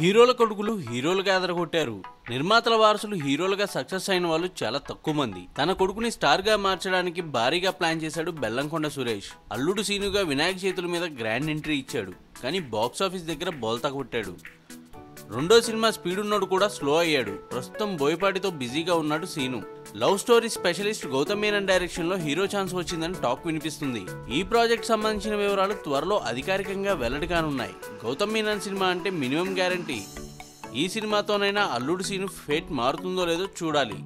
హీరోల కొడుకులు హీరోలుగా ఎదరగొట్టారు. నిర్మాతల వారసులు హీరోలుగా సక్సెస్ అయిన వాళ్ళు చాలా తక్కువ మంది. తన కొడుకుని స్టార్గా మార్చడానికి భారీగా ప్లాన్ చేశాడు బెల్లంకొండ సురేష్. అల్లుడు సీనుగా వినాయక చేతుల మీద గ్రాండ్ ఎంట్రీ ఇచ్చాడు. కానీ బాక్స్ ఆఫీస్ దగ్గర బోల్తా కొట్టాడు. రెండో సినిమా స్పీడ్ ఉన్నోడు కూడా స్లో అయ్యాడు. ప్రస్తుతం బోయపాటితో బిజీగా ఉన్నాడు Seenu. Love story specialist Gautham Menon డైరెక్షన్లో హీరో ఛాన్స్ వచ్చిందని టాక్ వినిపిస్తుంది. ఈ ప్రాజెక్ట్ సంబంధించిన వివరాలు త్వరలో అధికారికంగా వెల్లడి కానున్నాయి గౌతమ్ మీనన్ సినిమా అంటే మినిమం గ్యారంటీ. ఈ సినిమాతోనైనా అల్లుడు సీను ఫేట్ మారుతుందో లేదో చూడాలి.